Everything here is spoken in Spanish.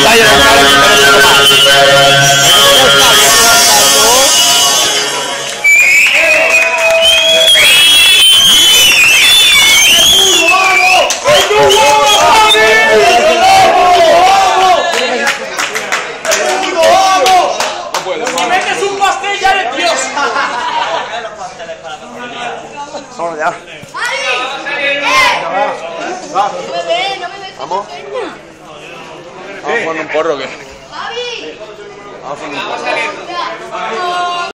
batalla de Vamos ya. Vamos a un porro que. Vamos a un porro.